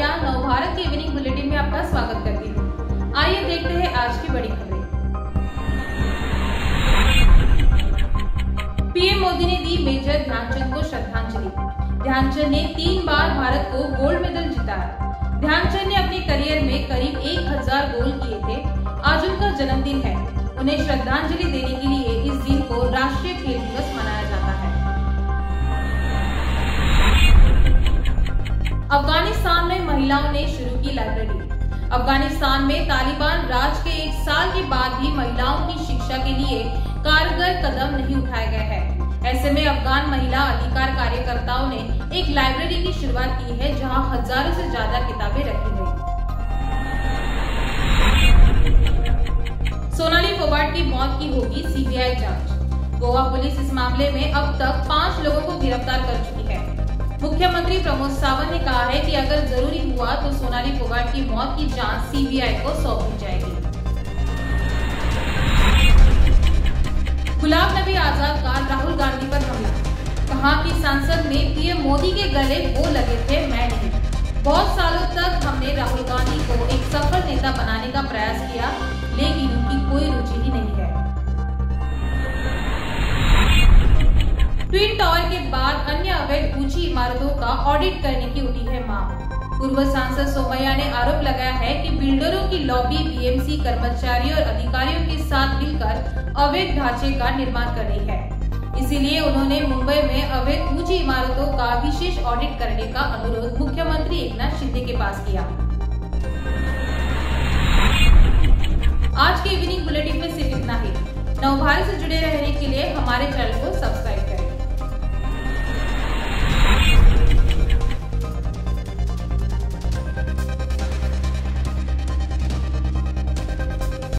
प्रिया नव भारत के evening bulletin में आपका स्वागत करती हूँ। आइए देखते हैं आज की बड़ी खबरें। पीएम मोदी ने दी मेजर ध्यानचंद को श्रद्धांजलि। ध्यानचंद ने तीन बार भारत को गोल्ड मेडल जिताया ध्यानचंद ने अपने करियर में करीब एक हज़ार गोल किए थे। आज उनका जन्मदिन है। उन्हें श्रद्धांजलि देने के लिए इस दिन को राष्ट्रीय अफ़गानिस्तान में महिलाओं ने शुरू की लाइब्रेरी। अफ़गानिस्तान में तालिबान राज के एक साल के बाद भी महिलाओं की शिक्षा के लिए कारगर कदम नहीं उठाए गए हैं। ऐसे में अफगान महिला अधिकार कार्यकर्ताओं ने एक लाइब्रेरी की शुरुआत की है, जहाँ हज़ारों से ज़्यादा किताबें रखी गई। सोनाली फोगाट की मौत की होगी सीबीआई जाँच। गोवा पुलिस इस मामले में अब तक पाँच लोगों को गिरफ़्तार कर चुकी मुख्यमंत्री प्रमोद सावंत ने कहा है कि अगर ज़रूरी हुआ तो सोनाली फोगाट की मौत की जाँच सीबीआई को सौंप जाएगी। गुलाब नबी आज़ाद का राहुल गांधी पर हमला। कहा कि संसद में पीएम मोदी के गले वो लगे थे, मैं नहीं। बहुत सालों तक हमने राहुल गांधी इमारतों का ऑडिट करने की उठी है मांग पूर्व सांसद सोमैया ने आरोप लगाया है कि बिल्डरों की लॉबी बीएमसी कर्मचारियों और अधिकारियों के साथ मिलकर अवैध ढांचे का निर्माण कर रही है। इसीलिए उन्होंने मुंबई में अवैध ऊँची इमारतों का विशेष ऑडिट करने का अनुरोध मुख्यमंत्री एकनाथ शिंदे के पास किया। आज के इवनिंग बुलेटिन में सिर्फ़ इतना ही। नवभारत से जुड़े रहने के लिए हमारे चैनल को सब्सक्राइब